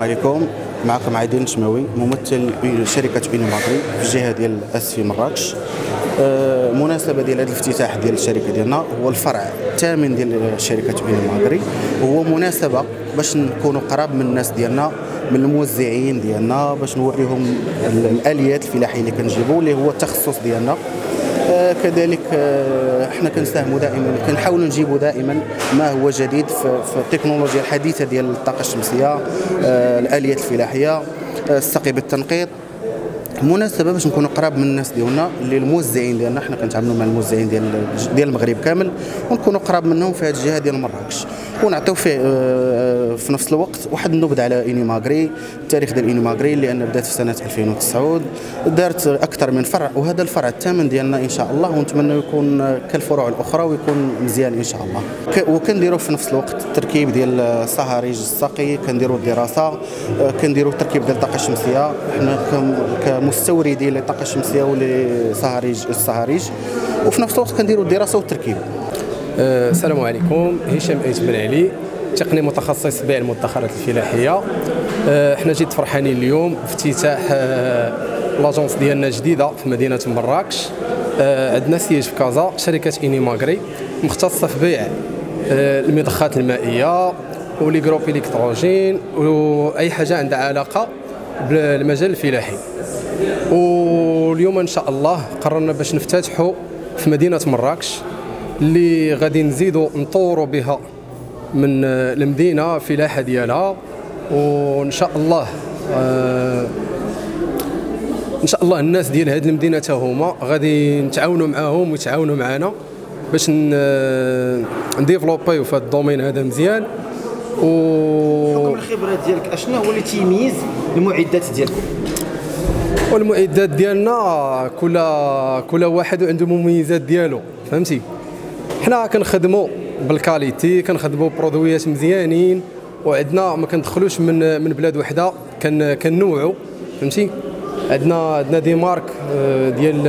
عليكم. معكم عادل نشماوي ممثل شركة ماغري في الجهه ديال اس في مراكش. آه، مناسبة ديال هذا الافتتاح ديال الشركة ديالنا هو الفرع الثامن ديال شركة بيني ماغري هو مناسبة باش نكونوا قراب من الناس ديالنا من الموزعين ديالنا باش نوريهم الآليات الفلاحية اللي كنجيبوا اللي هو التخصص ديالنا. كذلك آه، إحنا كنساهموا دائما كنحاولوا نجيبوا دائما ما هو جديد في, التكنولوجيا الحديثة ديال الطاقة الشمسية آه، الآليات الفلاحية السقي بالتنقيط. مناسبة باش نكونوا قراب من الناس ديالنا اللي الموزعين ديالنا حنا كنتعاملوا مع الموزعين ديال ديال المغرب كامل ونكونوا قراب منهم في هذه الجهة ديال مراكش. ونعطيو فيه آه، في نفس الوقت واحد النبذه على ايني ماغري التاريخ ديال ايني ماغري لأن بدات في سنة 2009 دارت أكثر من فرع وهذا الفرع الثامن ديالنا إن شاء الله ونتمنى يكون كالفروع الأخرى ويكون مزيان إن شاء الله. وكنديروا في نفس الوقت التركيب ديال صهاريج السقي كنديروا الدراسة آه، كنديروا التركيب ديال الطاقه الشمسية. حنا كمستوردين للطاقه الشمسيه ولصهاريج الصهاريج. وفي نفس الوقت كنديروا الدراسة والتركيب. أه، السلام عليكم. هشام ايت بن علي تقني متخصص بيع المدخلات الفلاحية. أه، إحنا جد فرحانين اليوم افتتاح أه، l'agence ديالنا جديدة في مدينة مراكش. عندنا سياج في كازا شركة إني ماغري مختصة في بيع المضخات المائية ولي جروب الكتروجين وأي حاجة عندها علاقة بالمجال الفلاحي. واليوم إن شاء الله قررنا باش نفتتحوا في مدينة مراكش اللي غادي نزيدوا نطوروا بها من المدينة فلاحه ديالها. وإن شاء الله آه إن شاء الله الناس ديال هذه المدينة حتى هما غادي نتعاونوا معاهم ويتعاونوا معنا باش نديفلوبيو في هذا ال domaine هذا مزيان. وبحكم الخبرات ديالك أشنو هو اللي تيميز المعدات ديالكم والمعدات ديالنا كل كل واحد عنده مميزات ديالو فهمتي؟ حنا كنخدموا بال qualité كنخدموا برودويات مزيانين وعندنا ما كندخلوش من من بلاد وحدة كن كنوعوا فهمتي؟ عندنا عندنا دي مارك آه، ديال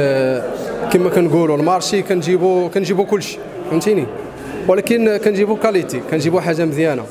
كما كنقولوا المارشي كنجيبوا كنجيبوا كلشي فهمتيني؟ ولكن كنجيبوا كاليتي كنجيبوا حاجة مزيانة.